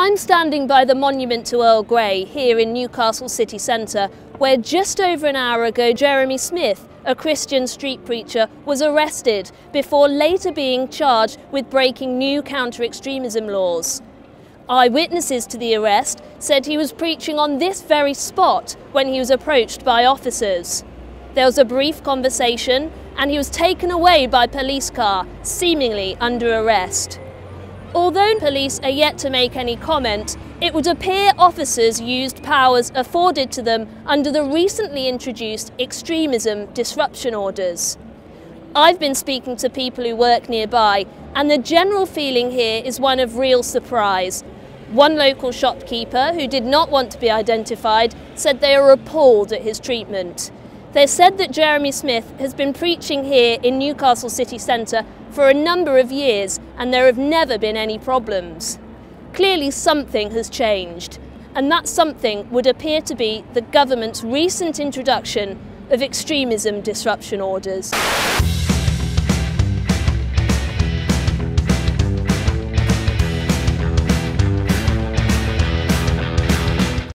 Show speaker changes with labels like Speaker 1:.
Speaker 1: I'm standing by the monument to Earl Grey here in Newcastle city centre, where just over an hour ago Jeremy Smith, a Christian street preacher, was arrested before later being charged with breaking new counter extremism laws. Eyewitnesses to the arrest said he was preaching on this very spot when he was approached by officers. There was a brief conversation and he was taken away by police car, seemingly under arrest. Although police are yet to make any comment, it would appear officers used powers afforded to them under the recently introduced extremism disruption orders. I've been speaking to people who work nearby, and the general feeling here is one of real surprise. One local shopkeeper, who did not want to be identified, said they are appalled at his treatment. They said that Jeremy Smith has been preaching here in Newcastle city centre for a number of years and there have never been any problems. Clearly something has changed and that something would appear to be the government's recent introduction of extremism disruption orders.